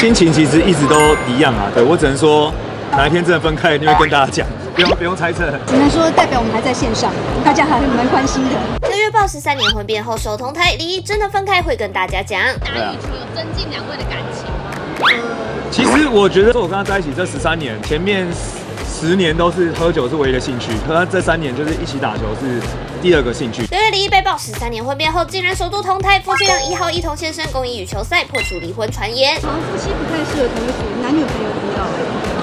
心情其实一直都一样啊。对我只能说，哪一天真的分开，一定会跟大家讲，不用不用猜测。只能说代表我们还在线上，大家还蛮关心的。报十三年婚变后首同台，离异真的分开会跟大家讲。打羽球有增进两位的感情吗？其实我觉得，我跟他在一起这十三年，前面十年都是喝酒是唯一的兴趣，可他这三年就是一起打球是第二个兴趣。六月离异被曝十三年婚变后，竟然首度同台，夫妻俩一号一同现身公益羽球赛，破除离婚传言。好像夫妻不太适合同一组，男女朋友不要，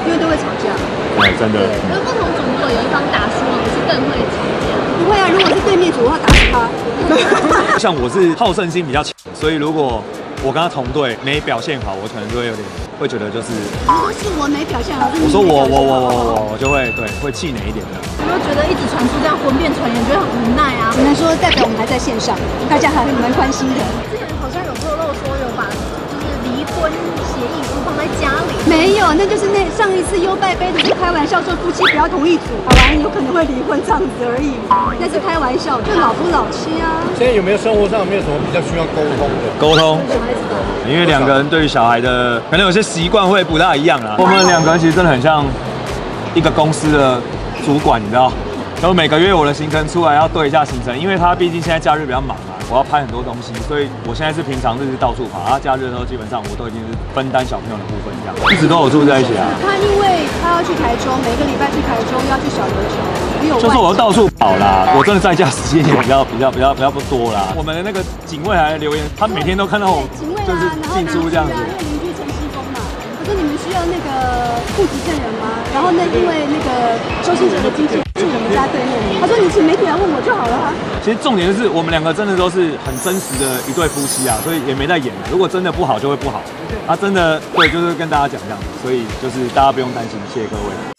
因为都会吵架。对，真的。可是不同组如果有一方打输了，不是更会吵架？不会啊，如果是对面组的话，打死他。像我是好胜心比较强，所以如果我跟他同队没表现好，我可能就会有点会觉得就是，如果是我没表现好，是我说我我我我我我就会对会气馁一点的。有没有觉得一直传出这样婚变传言，觉得很无奈啊？只能说代表我们还在线上，大家还蛮关心的。之前好像有透有，那就是那上一次优拜杯只是开玩笑说夫妻不要同一组，好吧，有可能会离婚这样子而已，那是开玩笑，就老夫老妻啊。现在有没有生活上有没有什么比较需要沟通的？沟通。因为两个人对于小孩的可能有些习惯会不大一样啦。我们两个人其实真的很像一个公司的主管，你知道，然后每个月我的行程出来要对一下行程，因为他毕竟现在假日比较忙嘛，我要拍很多东西，所以我现在是平常日是到处跑，然后假日的时候基本上我都已经是分担小朋友的部分这样，一直都有住在一起啊。他因为他要去台中，每个礼拜去台中要去小琉球，就是我外到处跑啦，我真的在家时间也比较比较比较比较不多啦。我们的那个警卫还留言，他每天都看到我警卫进出这样子。因为邻居陈世峰嘛，他说你们需要那个户籍证人吗？然后呢，因为那个周星哲的经纪人住我们家对面，他说你请媒体来问我就好了哈。其实重点是我们两个真的都是很真实的一对夫妻啊，所以也没在演。如果真的不好就会不好，他真的对就是跟大家讲这样子，所以就是大家不用担心，谢谢各位。